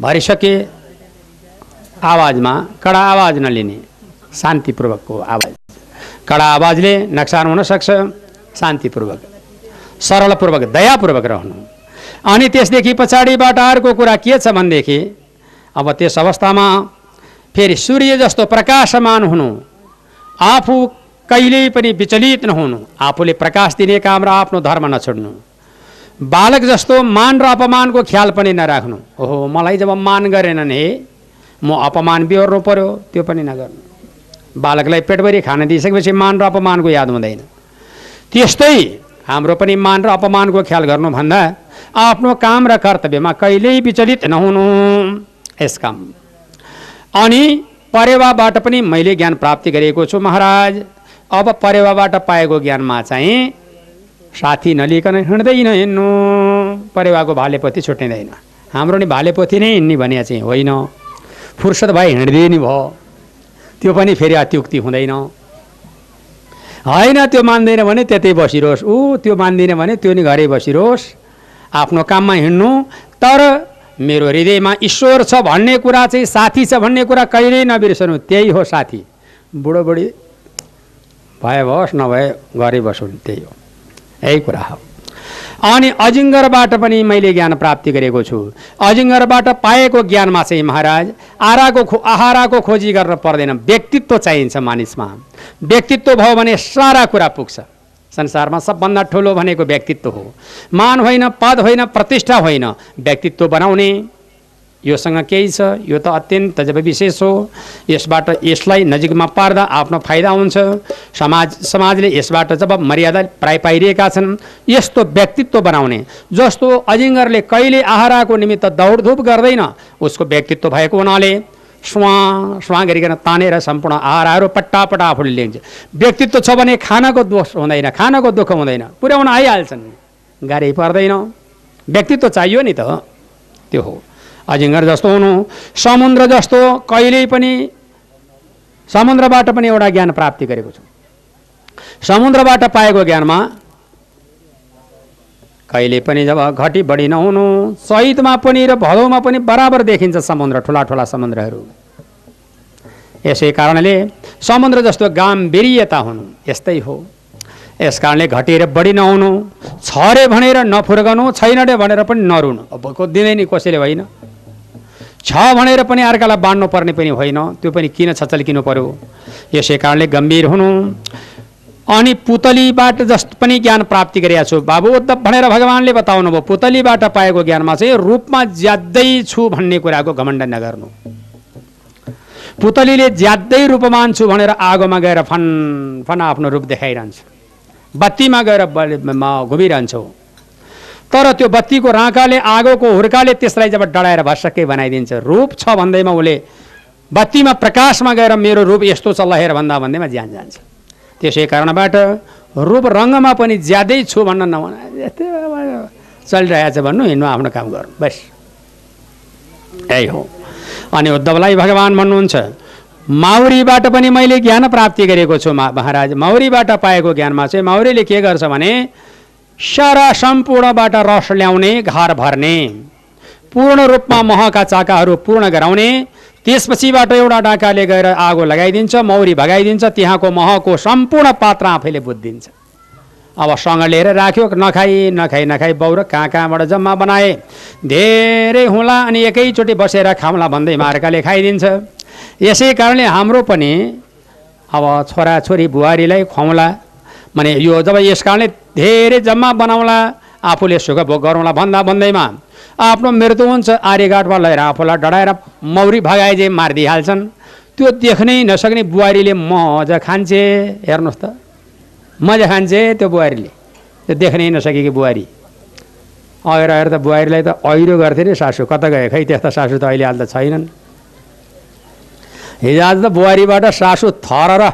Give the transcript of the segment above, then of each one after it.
भरिसके आवाजमा कडा आवाज नलिने शान्तिपूर्वकको आवाज कडा आवाजले नोक्सान हुनसक्छ शान्तिपूर्वक सरलपूर्वक दयापूर्वक रहनु अनि त्यसदेखि पछाडिबाट अर्को कुरा के छ भनेदेखि अब त्यस अवस्थामा फेरि सूर्य जस्तो प्रकाशमान हुनु आफू कहिल्यै पनि विचलित नहुनु आफूले प्रकाश दिने काम र आफ्नो धर्म नछोड्नु बालक जस्तो मान र अपमानको ख्याल पनि नराख्नु। ओहो मलाई जब मान गरेनन् हे म अपमान बिहोर्नु पर्यो त्यो पनि नगर्नु। बालकलाई पेटभरि खान दिइसकेपछि मान र अपमानको याद हुँदैन। त्यस्तै हाम्रो पनि मान र अपमानको ख्याल गर्नुभन्दा आफ्नो काम र कर्तव्यमा कहिल्यै विचलित नहुनु। यस काम। अनि परेवाबाट पनि मैले ज्ञान प्राप्ति गरेको छु महाराज। अब परेवाबाट पाएको ज्ञानमा चाहिँ साथी नलिकन हिँड्दैन हिँड्नु। परेवाको भालेपोथी छुट्टिँदैन। हाम्रो नि भालेपोथी नै हिँड्ने भने चाहिँ होइन। फुर्सद भए हिँड्दै नि भयो। त्यो पनि फेरि अत्युक्ति हुँदैन। होइन त्यो मान्दैन भने त्यतै बसिरहोस् ऊ त्यो मान्दिनँ भने त्यो नि घरै बसिरहोस् आफ्नो काममा हिँड्नु। तर मेरो हृदयमा ईश्वर छ भन्ने कुरा चाहिँ साथी छ भन्ने कुरा कहिल्यै नबिर्सनु। त्यही हो साथी। बुढोबुढी भए भओस् नभए घरै बसौँ त्यही हो। यही कुरा हो। अनि अजिङ्गरबाट पनि मैले ज्ञान प्राप्ति गरेको छु। अजिङ्गरबाट पाएको ज्ञानमा चाहिँ महाराज आराको खो आहाराको खोजी गर्न पर्दैन। व्यक्तित्व चाहिन्छ मानिसमा। व्यक्तित्व भयो भने सारा कुरा पुग्छ। संसारमा सबभन्दा ठुलो भनेको व्यक्तित्व हो। मान होइन पद होइन प्रतिष्ठा होइन। व्यक्तित्व बनाउने योसँग केही छ? यो त अत्यन्त जब विशेष हो। यसबाट यसलाई नजिकमा पार्दा आफ्नो फाइदा हुन्छ। समाज समाजले यसबाट जब मर्यादा प्राय पाइरहेका छन् यस्तो व्यक्तित्व बनाउने जस्तो अजिङ्गरले कहिले आहाराको निमित्त दौडधुप गर्दैन उसको व्यक्तित्व भएको हुनाले स्वा स्वा गरिकन तानेर सम्पूर्ण आहाराहरू पट्टापट्टा आफूले लिन्छ। व्यक्तित्व छ भने खानाको दोष हुँदैन खानाको दुःख हुँदैन। पुर्याउन आइहाल्छन्। गाह्रै पर्दैन। व्यक्तित्व चाहियो नि त। त्यो हो। अजिङ्गर जस्तो हुनु। समुद्र जस्तो कहिल्यै पनि समुद्रबाट पनि एउटा ज्ञान प्राप्ति गरेको छु। समुद्रबाट पाएको ज्ञानमा कहिले पनि जब घटी बढी नहुनु चैतमा पनि र भदौमा पनि बराबर देखिन्छ समुद्र ठुला ठुला समुद्रहरू। यसै कारणले समुद्र जस्तो गाम्भीर्यता हुनु यस्तै हो। यस कारणले घटेर बढी नहुनु छ रे भनेर नफुर्गनु छैन भनेर पनि नरुनु। अब दिँदैन कसैले होइन। छ भनेर पनि अर्कालाई बाँड्नु पर्ने पनि होइन त्यो पनि किन छचल्किनु पर्यो? यसै कारणले गम्भीर हुनु। अनि पुतलीबाट जस्तो पनि ज्ञान प्राप्ति गरेका छु। बाबु उद्धव भनेर भगवान्ले बताउनु भयो पुतलीबाट पाएको ज्ञानमा चाहिँ रूपमा ज्यादै छु भन्ने कुराको घमण्ड नगर्नु। पुतलीले ज्यादै रूपमान छु भनेर आगोमा गएर फन फन आफ्नो रूप देखाइरहन्छ। बत्तीमा गएर घुमिरहन्छौ। तर त्यो बत्तीको राँकाले आगोको हुर्काले त्यसलाई जब डढाएर भसक्कै बनाइदिन्छ। रूप छ भन्दैमा उसले बत्तीमा प्रकाशमा गएर मेरो रूप यस्तो छ लहेर भन्दा भन्दैमा ज्यान जान्छ। त्यसै कारणबाट रूप रङ्गमा पनि ज्यादै छु भन्न नभन यस्तै चलिरहेछ भन्नु हिँड्नु आफ्नो काम गर्नु। बस। यही हो। अनि उद्धवलाई भगवान् भन्नुहुन्छ माउरीबाट पनि मैले ज्ञान प्राप्ति गरेको छु महाराज। माउरीबाट पाएको ज्ञानमा चाहिँ माउरीले के गर्छ भने सारा सम्पूर्णबाट रस ल्याउने घर भर्ने। पूर्ण रूपमा महका चाकाहरू पूर्ण गराउने। त्यसपछिबाट एउटा डाकाले गएर आगो लगाइदिन्छ मौरी भगाइदिन्छ त्यहाँको महको सम्पूर्ण पात्र आफैले बुझिदिन्छ अब सँग लिएर राख्यो नखाई नखाई नखाई बाउ कहाँ कहाँबाट जम्मा बनाए। धेरै हुँला अनि एकैचोटि बसेर खाउँला भन्दै मार्काले खाइदिन्छ। यसै कारणले हाम्रो पनि अब छोराछोरी बुहारीलाई खुवाउँला। माने यो जब यस कारणले धेरै जम्मा बनाउँला। आफूले सुख भोग गरौँला भन्दा भन्दैमा। आफ्नो मृत्यु हुन्छ आर्यघाटमा लगेर आफूलाई डढाएर मौरी भगाए मारिदिइहाल्छन्। त्यो देख्नै नसक्ने बुहारीले मजा खान्छे। हेर्नुहोस् त। मजा खान्छे त्यो बुहारीले। त्यो देख्नै नसकेकी बुहारी। अएर आएर त बुहारीलाई त ऐरो गर्थे नि सासु। कता गयो खै त्यस्ता सासु त अहिले अहिले त छैनन्। हिजो आज त बुहारीबाट सासु थर र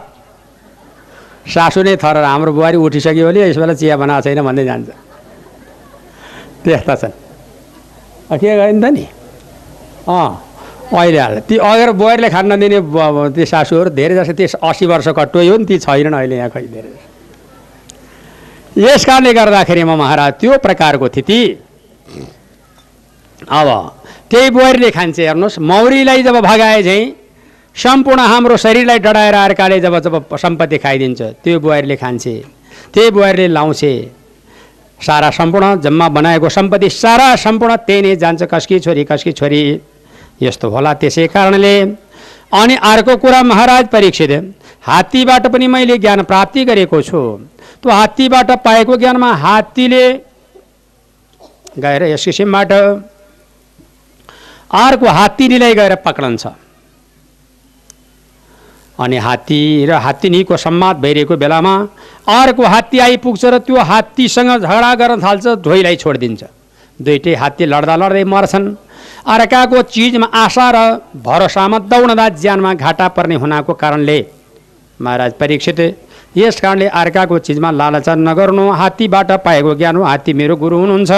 सासु नै थर हाम्रो बुहारी उठिसक्यो भने यस बेला चिया बनाएको छैन भन्दै जान्छ। त्यस्ता छन् के गर्ने त नि? अँ अहिले हाल ती अगर बुहारीले खान नदिने ती सासूहरू धेरै जस्तो त्यस असी वर्ष कटोइ हो नि ती छैनन् अहिले यहाँ खै धेरै यस कारणले गर्दाखेरिमा महाराज त्यो प्रकारको थिति अब त्यही बुहारीले खान्छ हेर्नुहोस् मौरीलाई जब भगाए चाहिँ सम्पूर्ण हाम्रो शरीरलाई डढाएर अर्काले जब जब सम्पत्ति खाइदिन्छ त्यो बुहारीले खान्छे त्यही बुहारीले लाउँछे। सारा सम्पूर्ण जम्मा बनाएको सम्पत्ति सारा सम्पूर्ण त्यही नै जान्छ कसकी छोरी कसकी छोरी यस्तो होला त्यसै कारणले। अनि अर्को कुरा महाराज परीक्षित हात्तीबाट पनि मैले ज्ञान प्राप्ति गरेको छु। त्यो हात्तीबाट पाएको ज्ञानमा हात्तीले गएर यस किसिमबाट अर्को हात्तीनीलाई गएर पक्रन्छ। अनि हात्ती र हात्तीनीको सम्वाद भइरहेको बेलामा अर्को हात्ती आइपुग्छ र त्यो हात्तीसँग झगडा गर्न थाल्छ धोइलाई छोडिदिन्छ। दुइटै हात्ती लड्दा लड्दै मर्छन्। अर्काको चिजमा आशा र भरोसामा दौडँदा ज्यानमा घाटा पर्ने हुनाको कारणले महाराज परीक्षित यस कारणले अर्काको चिजमा लालचा नगर्नु हात्तीबाट पाएको ज्ञान हो। हात्ती मेरो गुरु हुनुहुन्छ।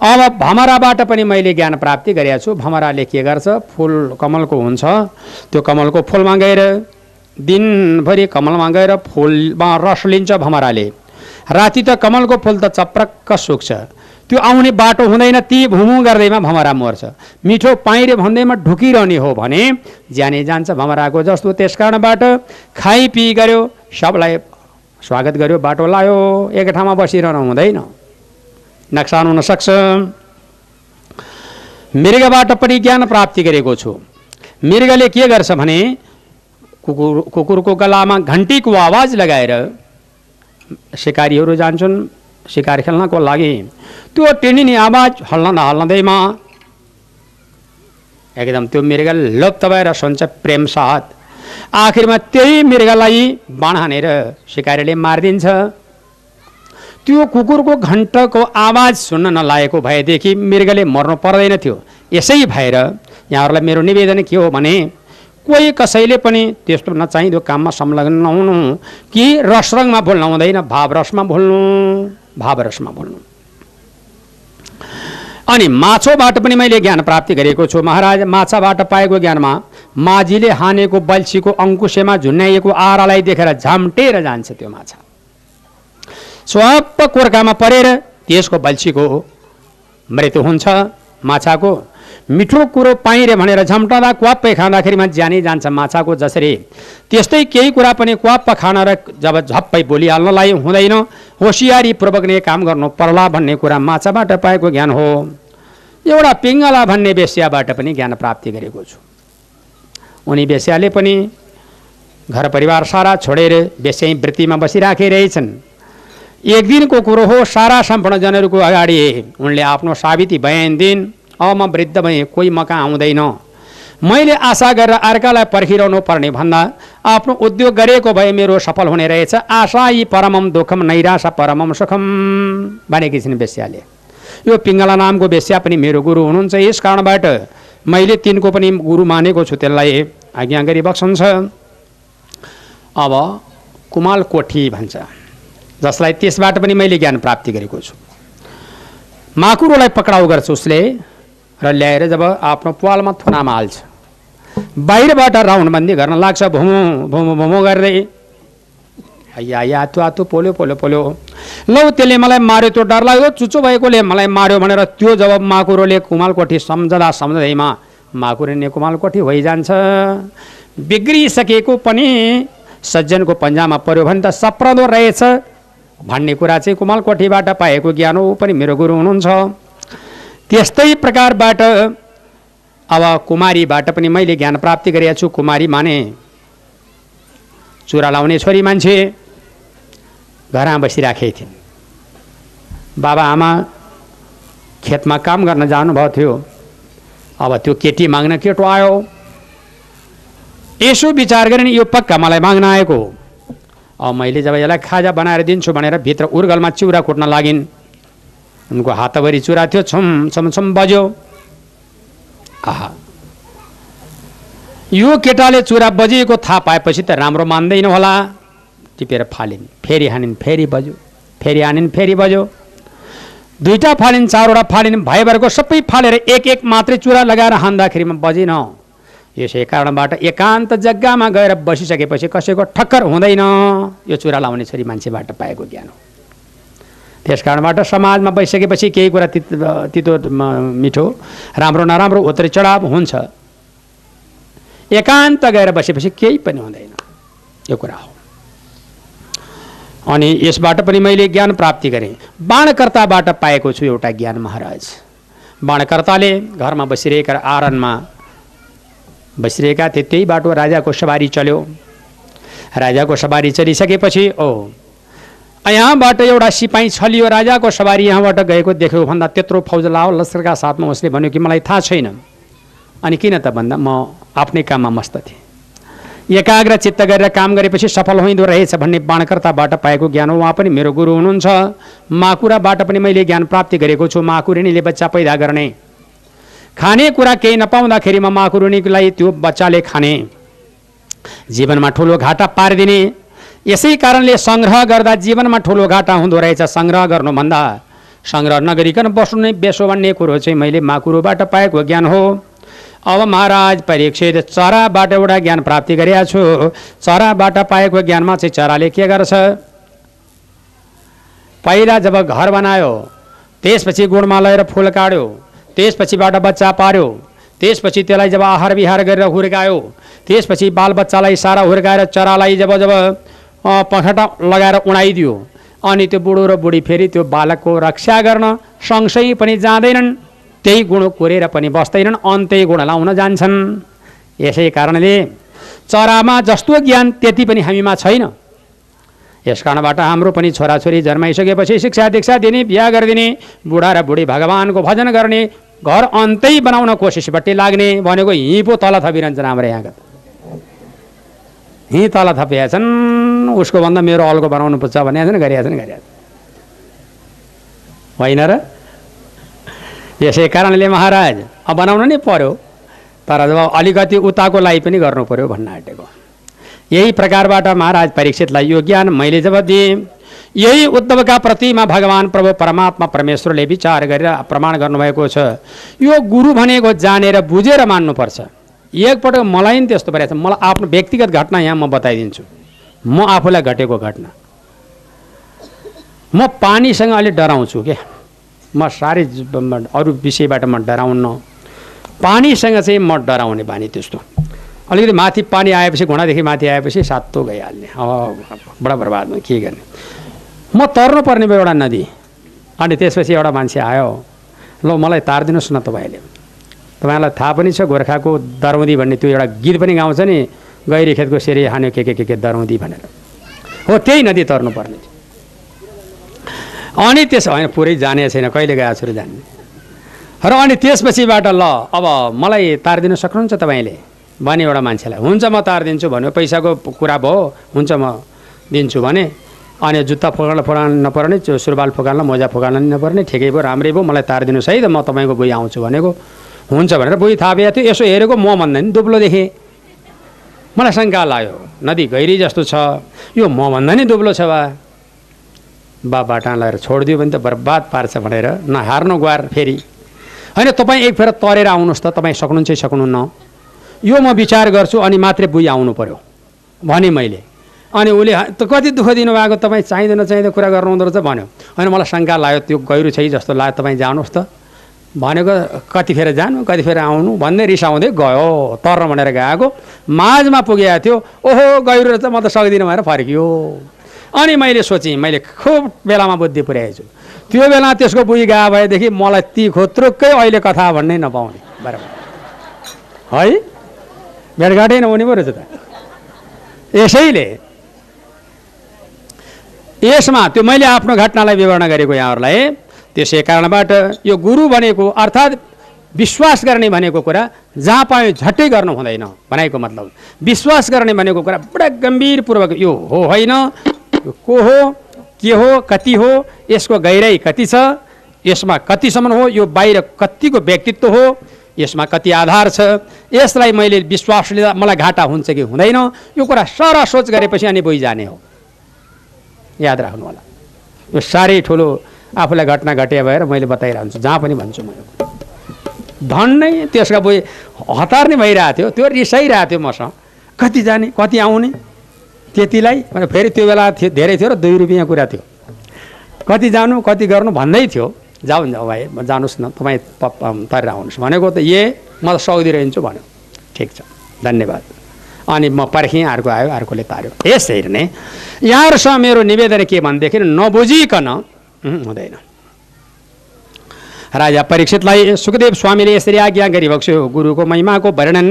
अब भमराबाट पनि मैले ज्ञान प्राप्ति गरेको छु। भमराले के गर्छ? फुल कमलको हुन्छ। त्यो कमलको फुलमा गएर दिनभरि कमलमा गएर फुलमा रस लिन्छ भमराले। राति त कमलको फुल त चप्रक्क सुक्छ। त्यो आउने बाटो हुँदैन ती भुमु गर्दैमा भमरा मर्छ। मिठो पाइरे भन्दैमा ढुकिरहने हो भने ज्यानै जान्छ भमराको जस्तो। त्यस कारणबाट खाइपिई गऱ्यो सबलाई स्वागत गर्यो बाटो लायो। एक ठाउँमा बसिरहनु हुँदैन। नक्सान हुनसक्छ मृगबाट पनि ज्ञान प्राप्ति गरेको छु। मृगले के गर्छ भने कुकुर कुकुरको गलामा घन्टीको आवाज लगाएर सिकारीहरू जान्छन्। सिकार खेल्नको लागि। त्यो टिनिने आवाज हल्न नहल्लाउँदैमा एकदम त्यो मृग लोप्त भएर सुन्छ प्रेम साथ। आखिरमा त्यही मृगलाई बाण हानेर सिकारीले मारिदिन्छ। त्यो कुकुरको घन्टको आवाज सुन्न नलागेको भएदेखि मृगले मर्नु पर्दैन थियो। यसै भएर यहाँहरूलाई मेरो निवेदन के हो भने कोही कसैले पनि त्यस्तो नचाहिँदो काममा संलग्न नहुनु कि रसरङमा बोल्नु हुँदैन भाव रसमा बोल्नु भाव रसमा बोल्नु अनि माछोबाट पनि मैले ज्ञान प्राप्ति गरेको छु। महाराज माछाबाट पाएको ज्ञानमा माझीले हानेको बल्छीको अङ्कुशेमा झुन्याइएको आरालाई देखेर झाम्टेर जान्छ त्यो माछा। स्वप्प कोर्कामा परेर त्यसको बल्छीको मृत्यु हुन्छ माछाको। मिठो कुरो पाइरे भनेर झम्टाउँदा क्वाप्पै खाँदाखेरिमा ज्यानै जान्छ माछाको जसरी। त्यस्तै केही कुरा पनि क्वाप्प खान र जब झप्पै बोलिहाल्नलाई हुँदैन होसियारीपूर्वक नै काम गर्नु पर्ला भन्ने कुरा माछाबाट पाएको ज्ञान हो। एउटा पिङ्गला भन्ने बेस्याबाट पनि ज्ञान प्राप्ति गरेको छु। उनी बेस्याले पनि घर परिवार सारा छोडेर बेस्याइ वृत्तिमा बसिराखिरहेछन् एक दिनको कुरो हो सारा सम्पूर्ण जनहरूको अगाडि उनले आफ्नो साबिती बयान दिन अब म वृद्ध भएँ कोही म कहाँ आउँदैन मैले आशा गरेर अर्कालाई पर्खिरहनु पर्ने भन्दा आफ्नो उद्योग गरेको भए मेरो सफल हुने रहेछ। आशा यी परमम दुःखम नैराशा परमम सुखम भनेकी छिन् बेस्याले। यो पिङ्गला नामको बेस्या पनि मेरो गुरु हुनुहुन्छ। यस कारणबाट मैले तिनको पनि गुरु मानेको छु त्यसलाई। आज्ञा गरी बक्सन्छ अब कुमाल कोठी भन्छ। जसलाई त्यसबाट पनि मैले ज्ञान प्राप्ति गरेको छु। माकुरोलाई पक्राउ गर्छ उसले र ल्याएर जब आफ्नो पालमा थुनामा हाल्छ। बाहिरबाट राउन्डबन्दी गर्न लाग्छ भुमु भुमु भुमु गर्दै। या आतु आतु पोल्यो पोल्यो पोल्यो। लौ त्यसले मलाई मार्यो त्यो डर लाग्यो। चुचो भएकोले मलाई मार्यो भनेर त्यो जब माकुरोले कुमालकोठी सम्झँदा सम्झँदैमा माकुरिने कुमालकोठी भइजान्छ। बिग्रिसकेको पनि सज्जनको पन्जामा पर्यो भने त सप्रदो रहेछ। भन्ने कुरा चाहिँ कुमालकोठीबाट पाएको ज्ञान हो पनि मेरो गुरु हुनुहुन्छ। त्यस्तै प्रकारबाट अब कुमारीबाट पनि मैले ज्ञान प्राप्ति गरेको छु कुमारी माने। चुरा लाउने छोरी मान्छे। घरमा बसिराखेकी थिइन्। बाबा आमा खेतमा काम गर्न जानुभएको थियो। अब त्यो केटी माग्न केटो आयो यसो विचार गरेँ यो पक्का मलाई माग्न आएको हो। मैले जब यसलाई खाजा बनाएर दिन्छु भनेर भित्र उर्गलमा चिउरा कुट्न लागिन् उनको हातभरि चुरा थियो छुम छम छुम बज्यो। आहा। यो केटाले चुरा बजिएको थाहा पाएपछि त राम्रो मान्दैन होला। टिपेर फालिन् फेरि हानिन् फेरि बज्यो फेरि हानिन् फेरि बज्यो। दुईवटा फालिन् चारवटा फालिन् भाइभरको सबै फालेर एक एक मात्रै चुरा लगाएर हान्दाखेरिमा बजिन। यसै कारणबाट एकान्त जग्गामा गएर बसिसकेपछि कसैको ठक्कर हुँदैन। यो चुरा लाउने छोरी मान्छेबाट पाएको ज्ञान हो। त्यस कारणबाट समाजमा बसिसकेपछि केही कुरा तित तितो मिठो राम्रो नराम्रो उत्तरी चढाव हुन्छ। एकान्त गएर बसेपछि केही पनि हुँदैन। यो कुरा हो। अनि यसबाट पनि मैले ज्ञान प्राप्ति गरेँ। बाणकर्ताबाट पाएको छु एउटा ज्ञान महाराज। बाणकर्ताले घरमा बसिरहेका आरनमा बसिरहेका थिए त्यही बाटो राजाको सवारी चल्यो। राजाको सवारी चलिसकेपछि ओ यहाँबाट एउटा सिपाही छलियो। राजाको सवारी यहाँबाट गएको देख्यो भन्दा त्यत्रो फौज लाओ लस्करका साथमा उसले भन्यो कि मलाई थाहा छैन। अनि किन त भन्दा म आफ्नै काममा मस्त थिएँ। एकाग्र चित्त गरेर काम गरेपछि सफल हुँदो रहेछ भन्ने बाणकर्ताबाट पाएको ज्ञान हो। उहाँ पनि मेरो गुरु हुनुहुन्छ। माकुराबाट पनि मैले ज्ञान प्राप्ति गरेको छु। माकुरिनीले बच्चा पैदा गर्ने। खाने कुरा केही नपाउँदाखेरिमा माकुरुनीलाई त्यो बच्चाले खाने। जीवनमा ठुलो घाटा पारिदिने। यसै कारणले सङ्ग्रह गर्दा जीवनमा ठुलो घाटा हुँदो रहेछ सङ्ग्रह गर्नुभन्दा। सङ्ग्रह नगरिकन बस्नु नै बेसो भन्ने कुरो चाहिँ मैले माकुरोबाट पाएको ज्ञान हो। अब महाराज परीक्षित चराबाट एउटा ज्ञान प्राप्ति गरेका छु। चराबाट पाएको ज्ञानमा चाहिँ चराले के गर्छ? पहिला जब घर बनायो त्यसपछि गुणमा लगेर फुल काट्यो। त्यसपछिबाट बच्चा पार्यो। त्यसपछि त्यसलाई जब आहार विहार गरेर हुर्कायो। त्यसपछि बालबच्चालाई सारा हुर्काएर चरालाई जब जब पखेटा लगाएर उडाइदियो। अनि त्यो बुढो र बुढी फेरि त्यो बालकको रक्षा गर्न सँगसँगै पनि जाँदैनन्। त्यही गुण कोरेर पनि बस्दैनन् अन्तै गुण लाउन जान्छन्। यसै कारणले चरामा जस्तो ज्ञान त्यति पनि हामीमा छैन। यस कारणबाट हाम्रो पनि छोराछोरी जन्माइसकेपछि शिक्षा दीक्षा दिने बिहा गरिदिने बुढा र बुढी भगवान्को भजन गर्ने घर अन्तै बनाउन कोसिसपट्टि लाग्ने भनेको हिँ पो तल थपिरहन्छन् हाम्रो यहाँका हिँ तल थपिया छन् उसको भन्दा मेरो अल्को बनाउनु पर्छ भने छन् गरिया छन् गरिया होइन र? यसै कारणले महाराज अब बनाउन नै पर्यो तर जब अलिकति उताको लागि पनि गर्नु पर्यो भन्न आँटेको यही प्रकारबाट महाराज परीक्षितलाई यो ज्ञान मैले जब दिएँ। यही उद्धवका प्रतिमा भगवान् प्रभु परमात्मा परमेश्वरले विचार गरेर प्रमाण गर्नुभएको छ। यो गुरु भनेको जानेर बुझेर मान्नुपर्छ। एकपटक मलाई नि त्यस्तो परेको छ। मलाई आफ्नो व्यक्तिगत घटना यहाँ म बताइदिन्छु। म आफूलाई घटेको घटना। म पानीसँग अलिक डराउँछु क्या। म साह्रै अरू विषयबाट म डराउन्न पानीसँग चाहिँ म डराउने बानी त्यस्तो। अलिकति माथि पानी आएपछि घोडादेखि माथि आएपछि सातो गइहाल्ने बडा बर्बादमा के गर्ने? म तर्नु पर्ने भयो एउटा नदी। अनि त्यसपछि एउटा मान्छे आयो। ल मलाई तारिदिनुहोस् न तपाईँले तपाईँलाई थाहा पनि छ गोर्खाको दरौदी भन्ने त्यो एउटा गीत पनि गाउँछ नि गैरी खेतको सेरी हान्यो के के के के दरौदी भनेर। हो त्यही नदी तर्नु पर्ने थियो। अनि त्यस होइन पुरै जाने छैन कहिले गएको छु र जान्ने। र अनि त्यसपछिबाट ल अब मलाई तारिदिनु सक्नुहुन्छ तपाईँले? भने एउटा मान्छेलाई हुन्छ म तारिदिन्छु भन्यो। पैसाको कुरा भयो हुन्छ म दिन्छु भने अनि जुत्ता फोकाल्न फोकाल्न नपर्ने सुरुवाल फोकाल्न मोजा फोकाल्न नपर्ने ठिकै भयो राम्रै भयो मलाई तारिदिनुहोस् है त म तपाईँको बुइ आउँछु भनेको। हुन्छ भनेर बुइ थाहा थियो यसो हेरेको म भन्दा नि दुब्लो देखेँ। मलाई शङ्का लाग्यो नदी गहिरी जस्तो छ यो म भन्दा नि दुब्लो छ बा। बा बाटा लगाएर छोडिदियो भने त बर्बाद पार्छ भनेर नहार्नु गुहार फेरि। होइन तपाईँ एक फेर तरेर आउनुहोस् त तपाईँ सक्नुहुन्छ कि सक्नुहुन्न। यो म विचार गर्छु अनि मात्रै बुइ आउनु पर्यो भने मैले। अनि उसले "हा, त कति दुःख दिनुभएको तपाईँ चाहिँदैन चाहिँदैन कुरा गर्नुहुँदो रहेछ भन्यो। होइन मलाई शङ्का लाग्यो त्यो गहिरो छै जस्तो लाग्यो तपाईँ जानुहोस् त। भनेको कतिखेर जानु कतिखेर आउनु भन्दै रिसाउँदै गयो। तर भनेर गएको माझमा पुगेको थियो। ओहो गहिरो रहेछ म त सक्दिनँ भनेर फर्कियो। अनि मैले सोचेँ मैले खुब बेलामा बुद्धि पुर्याएको छु। त्यो बेला त्यसको बुझी गएको भएदेखि मलाई ती खोत्रुक्कै अहिले कथा भन्नै नपाउने बराबर। है? भेटघाटै नहुने पो रहेछ त। यसैले यसमा त्यो मैले आफ्नो घटनालाई विवरण गरेको यहाँहरूलाई। त्यसै कारणबाट यो गुरु भनेको अर्थात् विश्वास गर्ने भनेको कुरा जहाँ पायो झट्टै गर्नु हुँदैन भनेको मतलब। विश्वास गर्ने भनेको कुरा बडा गम्भीरपूर्वक यो हो होइन। को हो के हो कति हो यसको गहिराइ कति छ यसमा कतिसम्म हो यो बाहिर कतिको व्यक्तित्व हो यसमा कति आधार छ यसलाई मैले विश्वास लिँदा मलाई घाटा हुन्छ कि हुँदैन यो कुरा सर सोच गरेपछि अनि बुझिजाने हो। याद राख्नु होला यो साह्रै ठुलो आफूलाई घटना घटिया भएर मैले बताइरहन्छु। जहाँ पनि भन्छु म धन नै त्यसका बुझ हतार नै भइरहेको थियो। त्यो रिसाइरहेको थियो मसँग। कति जाने कति आउने? त्यतिलाई फेरि त्यो बेला थियो धेरै थियो र दुई रुपियाँ कुरा थियो। कति जानु कति गर्नु भन्दै थियो। जाऊ जाऊ भाइ जानुहोस् न तपाईँ तरेर आउनुहोस् भनेको त ए म त सक्दै रहन्छु भन्यो। ठिक छ। धन्यवाद। अनि म पर्खेँ अर्को आयो अर्कोले तार्यो यसरी नै यहाँहरूसँग मेरो निवेदन के भनेदेखि नबुझिकन हुँदैन। राजा परीक्षितलाई सुखदेव स्वामीले यसरी आज्ञा गरिबक्स्यो गुरुको महिमाको वर्णन।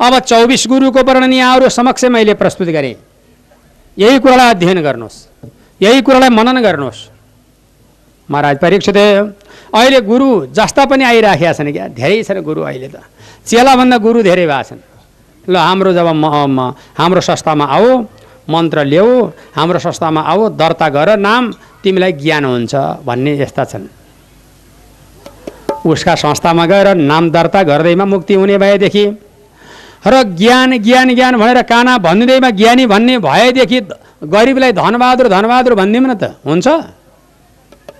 अब चौबिस गुरुको वर्णन यहाँहरू समक्ष मैले प्रस्तुत गरेँ। यही कुरालाई अध्ययन गर्नुहोस्। यही कुरालाई मनन गर्नुहोस्। महाराज परीक्षित अहिले गुरु जस्ता पनि आइराखेका छन् क्या? धेरै छन् गुरु अहिले त। चेलाभन्दा गुरु धेरै भएको छन्। ल हाम्रो जब म हाम्रो संस्थामा आऊ मन्त्र ल्याऊ हाम्रो संस्थामा आऊ दर्ता गर नाम तिमीलाई ज्ञान हुन्छ भन्ने यस्ता छन्। उसका संस्थामा गएर नाम दर्ता गर्दैमा मुक्ति हुने भएदेखि र ज्ञान ज्ञान ज्ञान भनेर काना भन्दैमा ज्ञानी भन्ने भएदेखि गरिबलाई धनबहादुर धनबहादुर भनिदिउँ न त हुन्छ?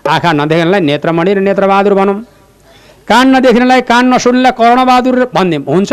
आँखा नदेख्नेलाई नेत्रमणि र नेत्रबहादुर भनौँ। कान नदेख्नेलाई कान नसुन्नेलाई कर्णबहादुर भनिदिउँ हुन्छ?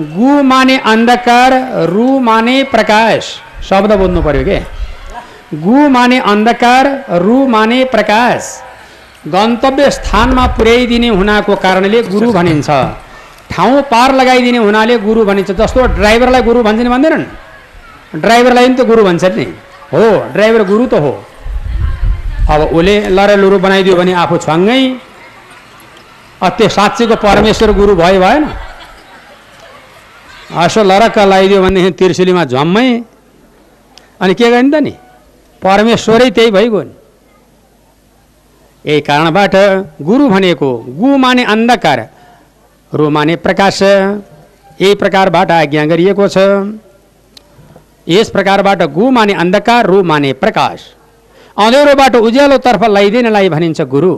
गु माने अन्धकार रु माने प्रकाश शब्द बोल्नु पर्यो के? गु माने अन्धकार रु माने प्रकाश। गन्तव्य स्थानमा पुर्याइदिने हुनाको कारणले गुरु भनिन्छ। ठाउँ पार लगाइदिने हुनाले गुरु भनिन्छ। जस्तो ड्राइभरलाई गुरु भन्छन् भन्दैनन्? ड्राइभरलाई पनि त गुरु भन्छन् नि। हो ड्राइभर गुरु त हो। अब उसले लरे लुरु बनाइदियो भने आफू छ्वाङ्गै अ त्यो साँच्चीको परमेश्वर गुरु भयो भएन। यसो लरक्क लगाइदियो भनेदेखि त्रिशुलीमा झम्मै। अनि के गर्ने त नि? परमेश्वरै त्यही भइगयो नि। यही कारणबाट गुरु भनेको गु माने अन्धकार रु माने प्रकाश। यही प्रकारबाट आज्ञा गरिएको छ। यस प्रकारबाट गु माने अन्धकार रु माने प्रकाश। अँधेरोबाट उज्यालोतर्फ लैदिनलाई भनिन्छ गुरु।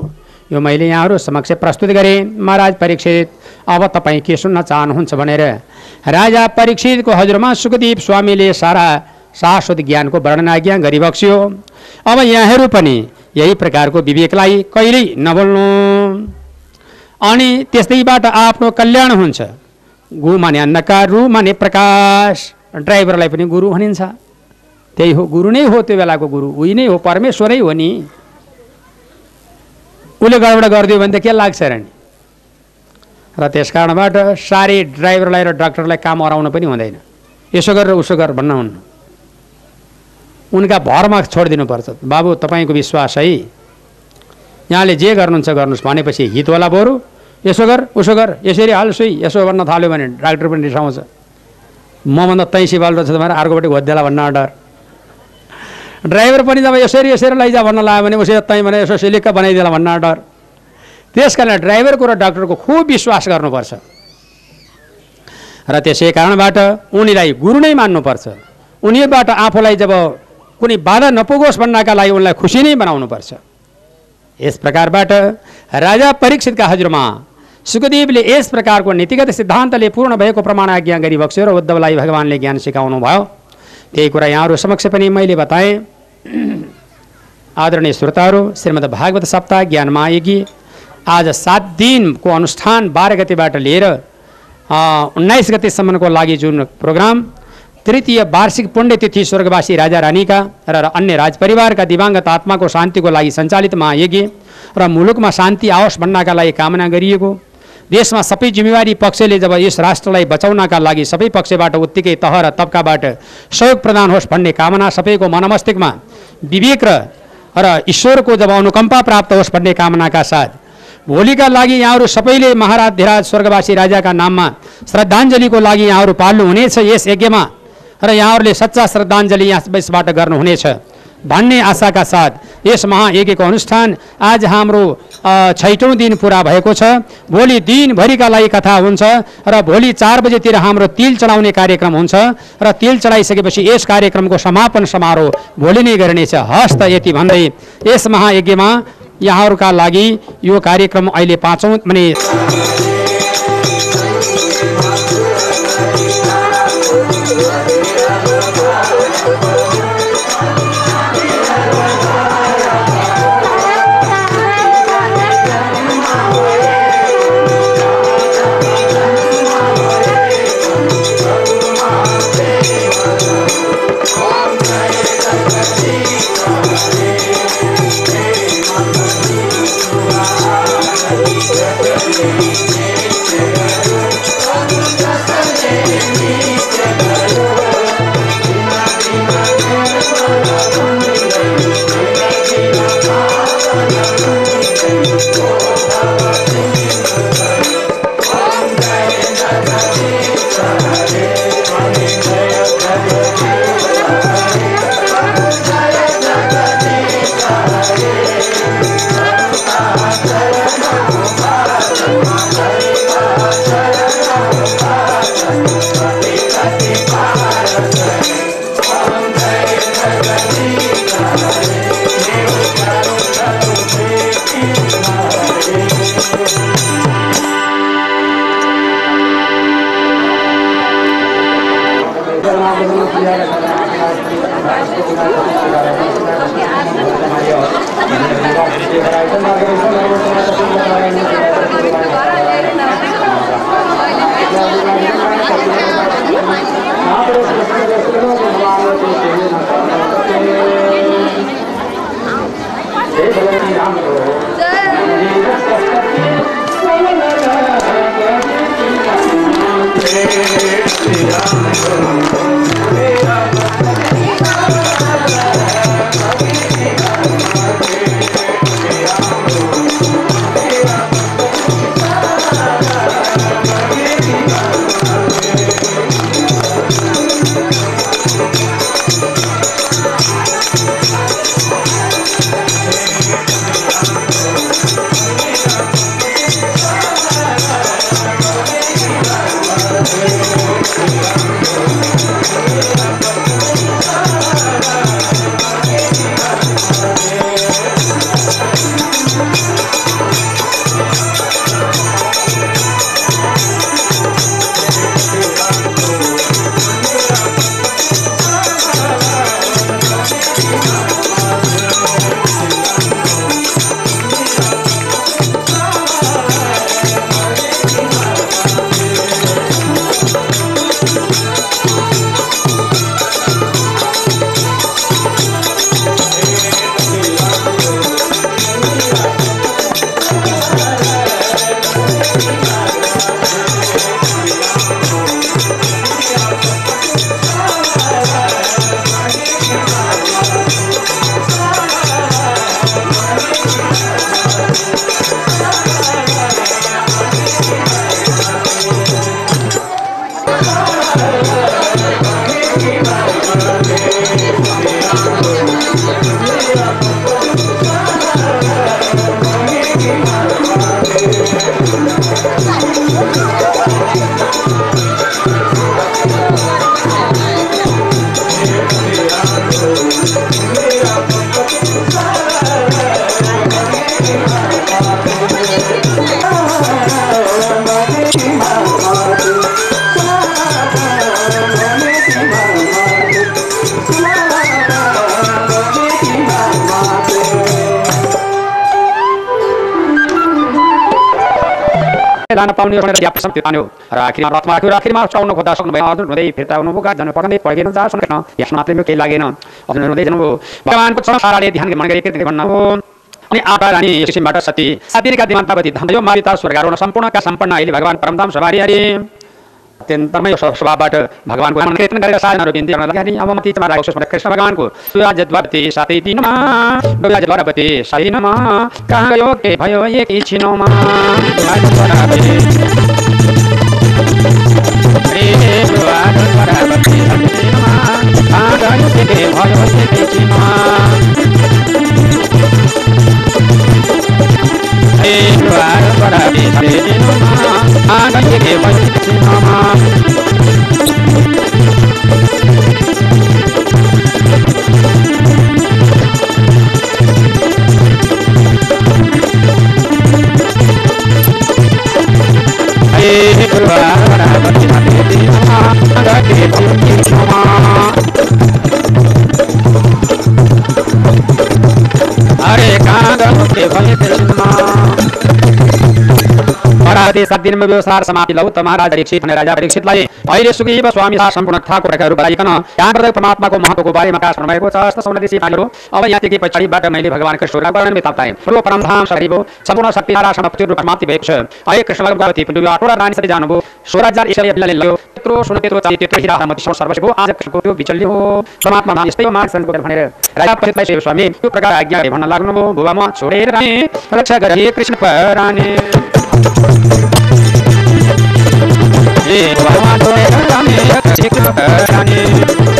यो मैले यहाँहरू समक्ष प्रस्तुत गरेँ। महाराज परीक्षित अब तपाईँ के सुन्न चाहनुहुन्छ भनेर। राजा परीक्षितको हजुरमा सुखदीप स्वामीले सारा शाश्वत ज्ञानको वर्णन आज्ञा गरिबक्स्यो। अब यहाँहरू पनि यही प्रकारको विवेकलाई कहिल्यै नबोल्नु अनि त्यस्तैबाट आफ्नो कल्याण हुन्छ। गु माने अन्धकार रु माने प्रकाश। ड्राइभरलाई पनि गुरु भनिन्छ। त्यही हो गुरु नै हो त्यो बेलाको गुरु। उही नै हो परमेश्वरै हो नि। उसले गडबड गरिदियो भने त के लाग्छ र नि र त्यस कारणबाट साह्रै ड्राइभरलाई र डाक्टरलाई काम हराउन पनि हुँदैन यसो गर र उसो गर भन्न हुन्न उनका भरमा छोडिदिनुपर्छ बाबु तपाईँको विश्वास है यहाँले जे गर्नुहुन्छ गर्नुहोस् भनेपछि हितवाला बरु यसो गर उसो गर यसरी हाल सुई यसो भन्न थाल्यो भने डाक्टर पनि रिसाउँछ मभन्दा तैँसी बाल रहेछ भनेर अर्कोपट्टि घोद्देला भन्न डर ड्राइभर पनि जब यसरी यसरी लैजा भन्न लाग्यो भने उसै तैँ भने यसो सिलिक्क बनाइदिएला भन्न डर। त्यस कारण ड्राइभरको र डाक्टरको खुब विश्वास गर्नुपर्छ। र त्यसै कारणबाट उनीलाई गुरु नै मान्नुपर्छ। उनीबाट आफूलाई जब कुनै बाधा नपुगोस् भन्नका लागि उनलाई खुसी नै बनाउनुपर्छ। यस प्रकारबाट राजा परीक्षितका हजुरमा सुखदेवले यस प्रकारको नीतिगत सिद्धान्तले पूर्ण भएको प्रमाण आज्ञा गरिबक्स्यो र उद्धवलाई भगवान्ले ज्ञान सिकाउनु भयो त्यही कुरा यहाँहरू समक्ष पनि मैले बताएँ। आदरणीय श्रोताहरू श्रीमद् भागवत सप्ताह ज्ञान महायज्ञ आज सात दिनको अनुष्ठान बाह्र गतिबाट लिएर उन्नाइस गतिसम्मको लागि जुन प्रोग्राम तृतीय वार्षिक पुण्यतिथि स्वर्गवासी राजा रानीका र र अन्य राजपरिवारका दिवाङ्गत आत्माको शान्तिको लागि सञ्चालित महायज्ञ र मुलुकमा शान्ति आओस् भन्नका लागि कामना गरिएको देशमा सबै जिम्मेवारी पक्षले जब यस राष्ट्रलाई बचाउनका लागि सबै पक्षबाट उत्तिकै तह र तब्काबाट सहयोग प्रदान होस् भन्ने कामना सबैको मनमस्तिष्कमा विवेक र र ईश्वरको जब अनुकम्पा प्राप्त होस् भन्ने कामनाका साथ। भोलिका लागि यहाँहरू सबैले महाराधिराज स्वर्गवासी राजाका नाममा श्रद्धाञ्जलीको लागि यहाँहरू पाल्नु हुनेछ यस यज्ञमा। र यहाँहरूले सच्चा श्रद्धाञ्जली यहाँ यसबाट गर्नुहुनेछ। भन्ने आशाका साथ यस महायज्ञको अनुष्ठान आज हाम्रो छैटौँ दिन पुरा भएको छ। भोलि दिनभरिका लागि कथा हुन्छ र भोलि चार बजेतिर हाम्रो तिल चढाउने कार्यक्रम हुन्छ र तिल चढाइसकेपछि यस कार्यक्रमको समापन समारोह भोलि नै गरिनेछ। हस्त यति भन्दै यस महायज्ञमा यहाँहरूका लागि यो कार्यक्रम अहिले पाँचौँ माने लान पाउने या तान्यो र आखिरमा रथमा राख्यो र आखिरमा चढाउन खोज्दा सक्नु भएन अर्जुन हुँदै फिर्ता हुनुभयो कहाँ जानु पर्ने पढेन जा सुनेन यसमा मात्रै केही लागेन अर्जुन हुँदै जानुभयो भगवान्को संसारले ध्यान मन गरेको हो अनि आका रानी यस किसिमबाट सती सातिका दिमागवती धन्यो मारिता स्वर्गारोहण सम्पूर्णका सम्पन्न अहिले भगवान् परमधाम सवारी हरे अत्यन्तमै स्वभावबाट भगवान्को नाम कीर्तन गरेर साधनहरू बिन्ती गर्न अनि अब म तिचमा राखेको छु कृष्ण भगवान्को सुराजद्वारती सातै दिनमा डोलाजद्वारपति सैनमा कहाँ गयो के भयो एकैछिनमा डोलाजद्वारपति ए डोलाजद्वारपति सैनमा कहाँ गयो के भयो परमेश्वर परमेश्वर आनंद के पंछी मामा परमेश्वर परमेश्वर आनंद के पंछी पराते सात दिनमा व्यवसार समाप्ति लौ त महाराज परीक्षित भने राजा परीक्षितलाई अहिले सुग्रीव स्वामी शाह सम्पूर्ण ठाकुर रेखाहरू यहाँ प्रत्येक परमात्माको महत्वको बारेमा काश भएको छ। जस्तो सौन्दर्य पानीहरू अब यहाँदेखि पछाडिबाट मैले भगवान कृष्ण वर्णन ताप्ताएँ ठुलो परमधाम शरीर सम्पूर्ण शक्ति धारासँग पूर्ण रूपमा समाप्ति भएको छ। अहिले कृष्ण भगवती पुण्य आठवटा रानी सबै जानुभयो। सोह्र हजार ईश्वरीय बिलले ल्यायो त्यत्रो सुन त्यत्रो चाँदी त्यत्रो हिरा मती सर्वस्व आज कृष्णको त्यो विचल्य हो। परमात्मा नाम यस्तै हो सञ्चो भनेर राजा परीक्षितलाई शिव स्वामी त्यो प्रकार आज्ञा भन्न लाग्नुभयो। बुबा म छोडेर रक्षा गरे कृष्ण पराने। ए बुबा म छोडेर